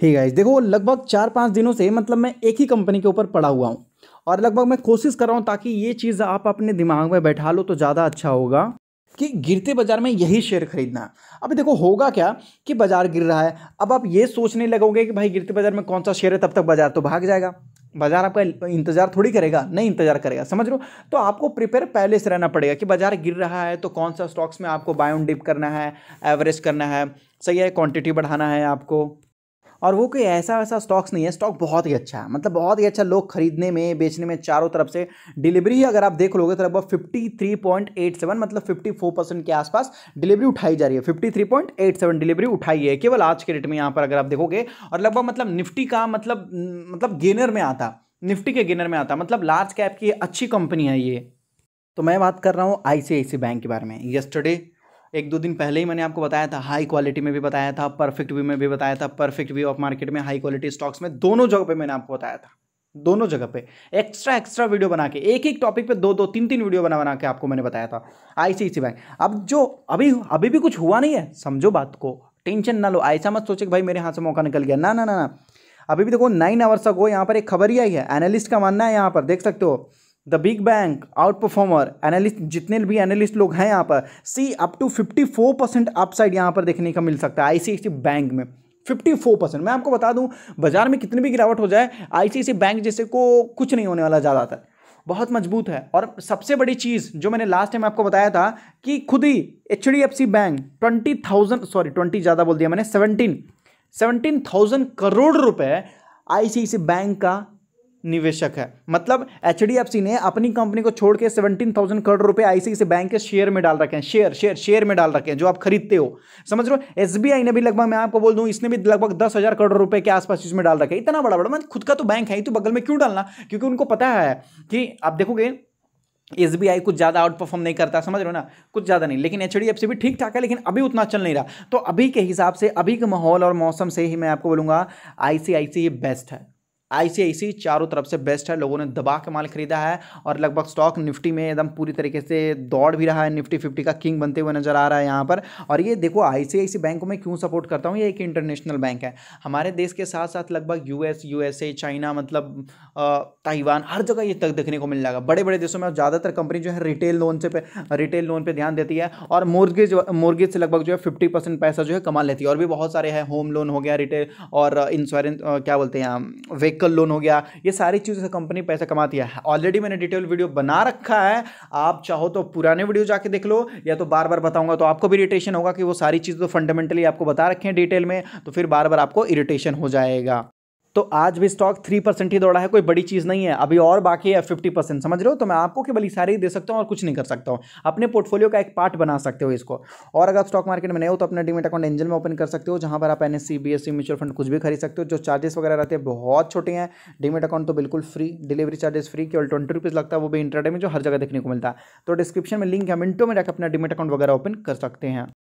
ही guys देखो लगभग चार पाँच दिनों से मतलब मैं एक ही कंपनी के ऊपर पड़ा हुआ हूँ। और लगभग मैं कोशिश कर रहा हूँ ताकि ये चीज़ आप अपने दिमाग में बैठा लो तो ज़्यादा अच्छा होगा कि गिरते बाज़ार में यही शेयर खरीदना। अब देखो, होगा क्या कि बाज़ार गिर रहा है। अब आप ये सोचने लगोगे कि भाई, गिरते बाज़ार में कौन सा शेयर है, तब तक बाज़ार तो भाग जाएगा। बाज़ार आपका इंतज़ार थोड़ी करेगा, नहीं इंतज़ार करेगा, समझ लो तो आपको प्रिपेयर पहले से रहना पड़ेगा कि बाज़ार गिर रहा है तो कौन सा स्टॉक्स में आपको बायोन डिप करना है एवरेज करना है, सही है क्वांटिटी बढ़ाना है आपको। और वो कोई ऐसा वैसा स्टॉक्स नहीं है। स्टॉक बहुत ही अच्छा है। मतलब बहुत ही अच्छा लोग खरीदने में, बेचने में चारों तरफ़ से डिलीवरी अगर आप देख लोगे तो लगभग fifty three point eight seven मतलब फिफ्टी फोर परसेंट के आसपास डिलीवरी उठाई जा रही है। Fifty three point eight seven delivery उठाई है। केवल आज के रेट में यहाँ पर अगर आप देखोगे और लगभग मतलब निफ्टी का मतलब मतलब गेनर में आता। निफ्टी के गेनर में आता। मतलब लार्ज कैप की अच्छी कंपनी है ये। तो मैं बात कर रहा हूँ आई बैंक के बारे में। यस्टरडे एक दो दिन पहले ही मैंने आपको बताया था हाई क्वालिटी में भी बताया था परफेक्ट व्यू में भी बताया था परफेक्ट व्यू ऑफ़ मार्केट में हाई क्वालिटी स्टॉक्स में, दोनों जगह पे मैंने आपको बताया था, दोनों जगह पे। एक्स्ट्रा एक्स्ट्रा वीडियो बना के, एक एक टॉपिक पे दो दो, तीन तीन वीडियो बना बना के आपको मैंने बताया था आईसीआईसी बैंक अब जो अभी अभी भी कुछ हुआ नहीं है, समझो बात को, टेंशन ना लो, ऐसा मत सोचे कि भाई मेरे हाथ से मौका निकल गया, ना ना ना ना। अभी भी देखो नाइन आवर्स अगो यहाँ पर एक खबर ही आई है एनालिस्ट का मानना है यहाँ पर, देख सकते हो। The big bank outperformer analyst, जितने भी एनालिस्ट लोग हैं यहाँ पर, see up to fifty four percent upside यहाँ पर देखने का मिल सकता है आईसीआईसी बैंक में। फिफ्टी फोर परसेंट मैं आपको बता दूँ, बाज़ार में कितनी भी गिरावट हो जाए आईसीआईसी बैंक जैसे को कुछ नहीं होने वाला ज़्यादातर। बहुत मज़बूत है। और सबसे बड़ी चीज़ जो मैंने लास्ट टाइम आपको बताया था कि खुद ही H D F C bank twenty thousand sorry twenty ज़्यादा बोल दिया मैंने सेवनटीन सेवनटीन थाउज़ेंड करोड़ रुपए आईसीआईसी बैंक का निवेशक है। मतलब एचडीएफसी ने अपनी कंपनी को छोड़ के सेवनटीन थाउज़ेंड करोड़ रुपए आईसीआईसी बैंक के शेयर में डाल रखे हैं। शेयर शेयर शेयर में डाल रखे हैं, जो आप खरीदते हो। समझ लो एस ने भी लगभग, मैं आपको बोल दूँ, इसने भी लगभग दस हज़ार करोड़ रुपए के आसपास इसमें डाल रखे इतना बड़ा बड़ा मतलब खुद का तो बैंक है तो बगल में क्यों डालना? क्योंकि उनको पता है कि आप देखोगे एस बी आई कुछ ज़्यादा आउट परफॉर्म नहीं करता, समझ रहे हो ना? कुछ ज़्यादा नहीं। लेकिन एच डी एफ़ सी भी ठीक ठाक है, लेकिन अभी उतना चल नहीं रहा। तो अभी के हिसाब से, अभी के माहौल और मौसम से ही मैं आपको बोलूँगा आई सी आई सी बेस्ट है। आईसीआईसी चारों तरफ़ से बेस्ट है, लोगों ने दबा के माल खरीदा है और लगभग स्टॉक निफ्टी में एकदम पूरी तरीके से दौड़ भी रहा है, निफ्टी फिफ्टी का किंग बनते हुए नज़र आ रहा है यहाँ पर। और ये देखो, आईसीआईसी बैंक को मैं क्यों सपोर्ट करता हूँ, ये एक इंटरनेशनल बैंक है। हमारे देश के साथ साथ लगभग यूएस यूएसए चाइना मतलब ताइवान हर जगह ये तक देखने को मिल जाएगा बड़े बड़े देशों में ज़्यादातर कंपनी जो है रिटेल लोन से रिटेल लोन पर ध्यान देती है और मोर्गेज मोर्गेज से लगभग जो है फिफ्टी पैसा जो है कमा लेती है। और भी बहुत सारे हैं होम लोन हो गया रिटेल और इंश्योरेंस क्या बोलते हैं व्हीकल लोन हो गया, ये सारी चीज़ों से कंपनी पैसा कमाती है। ऑलरेडी मैंने डिटेल वीडियो बना रखा है, आप चाहो तो पुराने वीडियो जाके देख लो, या तो बार बार बताऊँगा तो आपको भी इरिटेशन होगा कि वो सारी चीज़ तो फंडामेंटली आपको बता रखे हैं डिटेल में तो फिर बार बार आपको इरिटेशन हो जाएगा। तो आज भी स्टॉक थ्री परसेंट ही दौड़ा है, कोई बड़ी चीज़ नहीं है। अभी और बाकी है फिफ्टी परसेंट समझ रहे हो? तो मैं आपको केवल इशारे ही दे सकता हूँ और कुछ नहीं कर सकता हूँ। अपने पोर्टफोलियो का एक पार्ट बना सकते हो इसको। और अगर स्टॉक मार्केट में नहीं हो तो अपना डीमेट अकाउंट एंजल में ओपन कर सकते हो, जहाँ पर आप एन एस म्यूचुअल फंड कुछ भी खरीद सकते हो। जो चार्जेस वगैरह रहते हैं, बहुत छोटे हैं। डीमेट अकाउंट तो बिल्कुल फ्री डिलीवरी चार्जेस फ्री केवल ट्वेंटी रुपीज़ लगता है, वो भी इंटरडे में जो हर जगह देखने को मिलता है। तो डिस्क्रिप्शन में लिंक है, मिनटों में जाकर अपना डीमेट अकाउंट वगैरह ओपन कर सकते हैं।